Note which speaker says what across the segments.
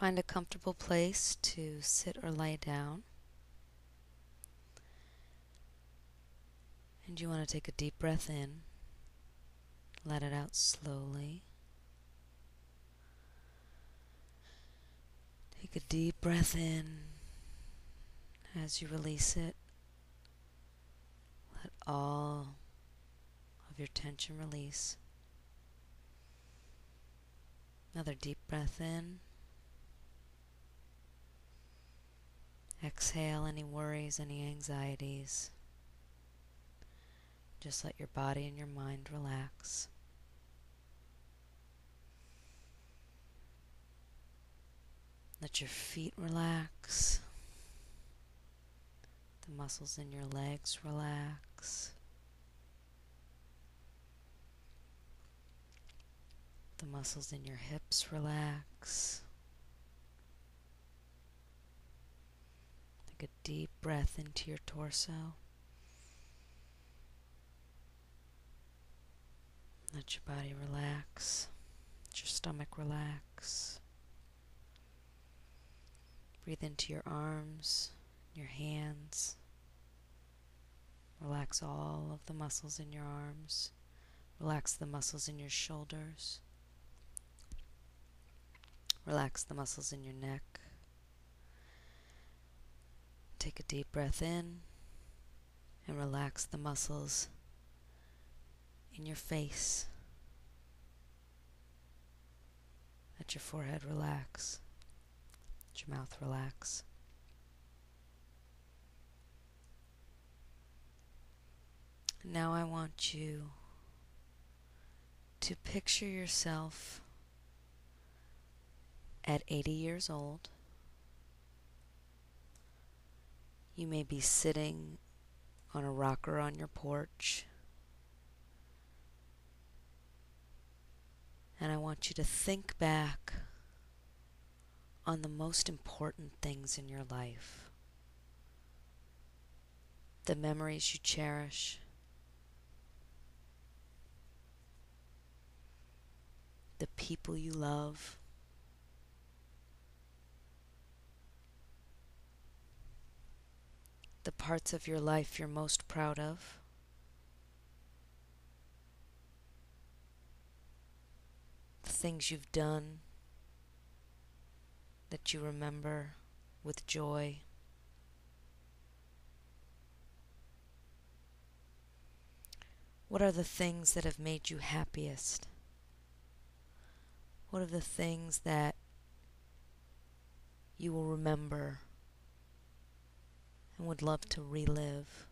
Speaker 1: Find a comfortable place to sit or lie down. And you want to take a deep breath in, let it out slowly. Take a deep breath in as you release it. Let all of your tension release. Another deep breath in. Exhale any worries, any anxieties. Just let your body and your mind relax. Let your feet relax. The muscles in your legs relax. The muscles in your hips relax. Take a deep breath into your torso. Let your body relax. Let your stomach relax. Breathe into your arms, your hands. Relax all of the muscles in your arms. Relax the muscles in your shoulders. Relax the muscles in your neck. Take a deep breath in and relax the muscles in your face. Let your forehead relax. Let your mouth relax. Now I want you to picture yourself at 80 years old You may be sitting on a rocker on your porch. And I want you to think back on the most important things in your life. The memories you cherish. The people you love. The parts of your life you're most proud of. The things you've done that you remember with joy. What are the things that have made you happiest? What are the things that you will remember and would love to relive.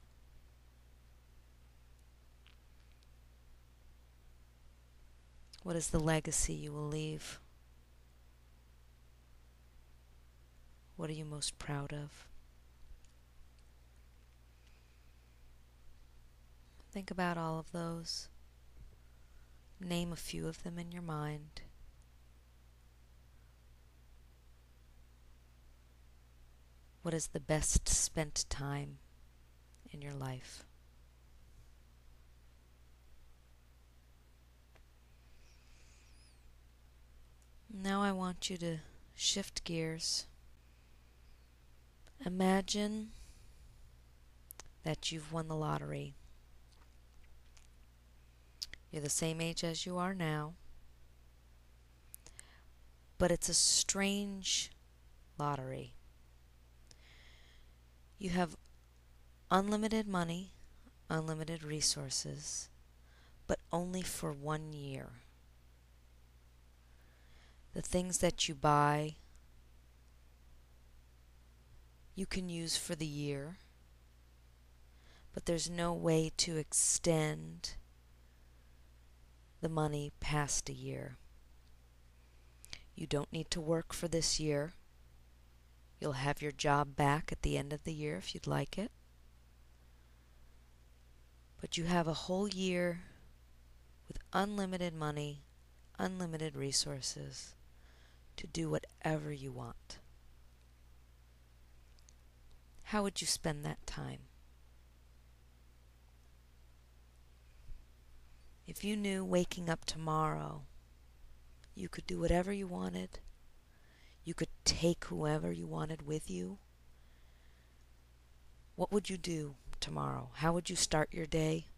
Speaker 1: What is the legacy you will leave? What are you most proud of? Think about all of those. Name a few of them in your mind. What is the best spent time in your life? Now I want you to shift gears. Imagine that you've won the lottery. You're the same age as you are now, but it's a strange lottery. You have unlimited money, unlimited resources, but only for one year. The things that you buy, you can use for the year, but there's no way to extend the money past a year. You don't need to work for this year. You'll have your job back at the end of the year if you'd like it. But you have a whole year with unlimited money, unlimited resources to do whatever you want. How would you spend that time? If you knew waking up tomorrow you could do whatever you wanted, You could take whoever you wanted with you. What would you do tomorrow? How would you start your day?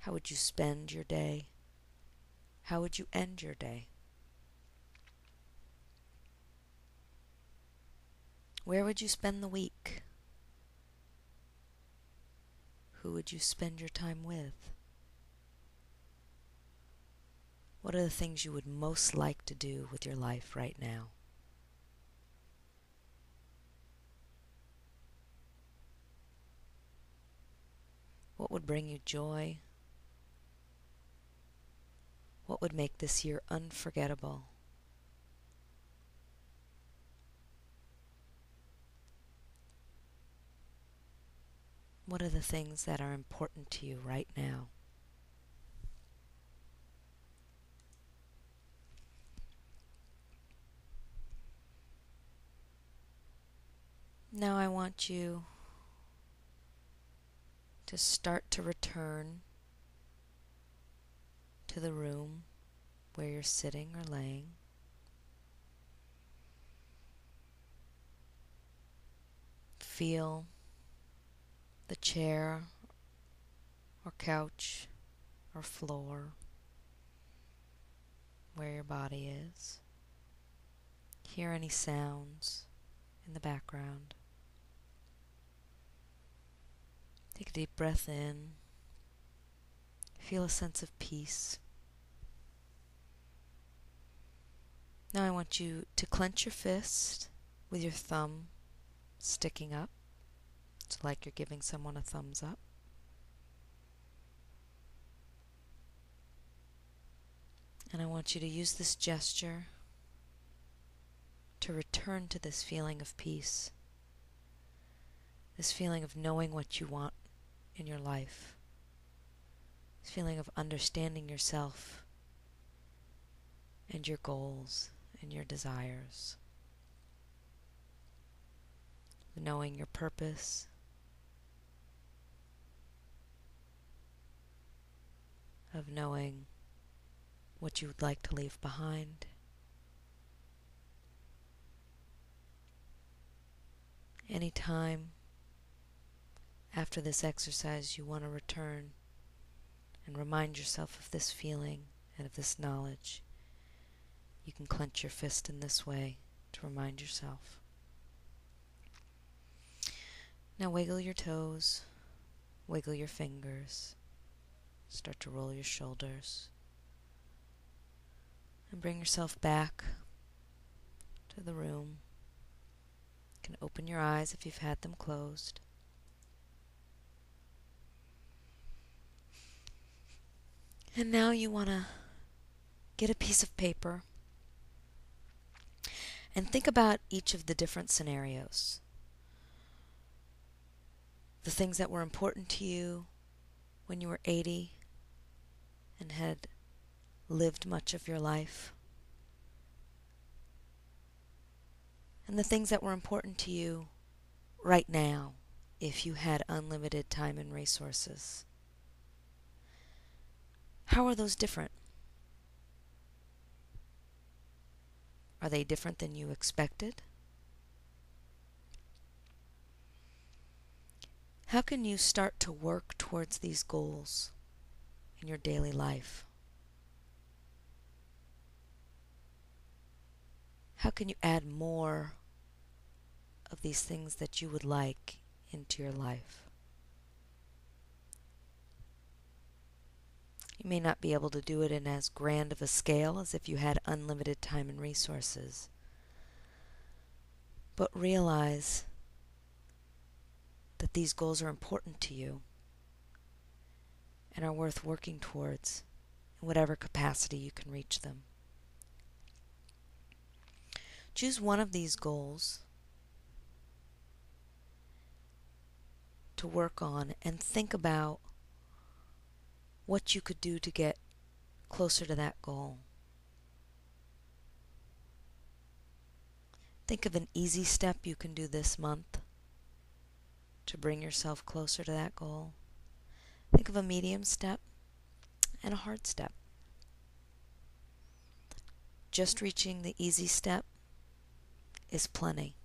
Speaker 1: How would you spend your day? How would you end your day? Where would you spend the week? Who would you spend your time with? What are the things you would most like to do with your life right now? What would bring you joy? What would make this year unforgettable? What are the things that are important to you right now? Now I want you to start to return to the room where you're sitting or laying. Feel the chair or couch or floor where your body is. Hear any sounds in the background. Take a deep breath in. Feel a sense of peace. Now I want you to clench your fist with your thumb sticking up. It's like you're giving someone a thumbs up. And I want you to use this gesture to return to this feeling of peace, this feeling of knowing what you want in your life, this feeling of understanding yourself and your goals and your desires, knowing your purpose. Of knowing what you would like to leave behind. Anytime after this exercise you want to return and remind yourself of this feeling and of this knowledge, you can clench your fist in this way to remind yourself. Now wiggle your toes, wiggle your fingers, start to roll your shoulders, and bring yourself back to the room You can open your eyes if you've had them closed. And now you want to get a piece of paper and think about each of the different scenarios. The things that were important to you when you were 80 and had lived much of your life. and the things that were important to you right now if you had unlimited time and resources. How are those different? Are they different than you expected? How can you start to work towards these goals in your daily life? How can you add more of these things that you would like into your life? You may not be able to do it in as grand of a scale as if you had unlimited time and resources. But realize that these goals are important to you and are worth working towards in whatever capacity you can reach them. Choose one of these goals to work on and think about what you could do to get closer to that goal. Think of an easy step you can do this month to bring yourself closer to that goal. Think of a medium step and a hard step. Just reaching the easy step is plenty.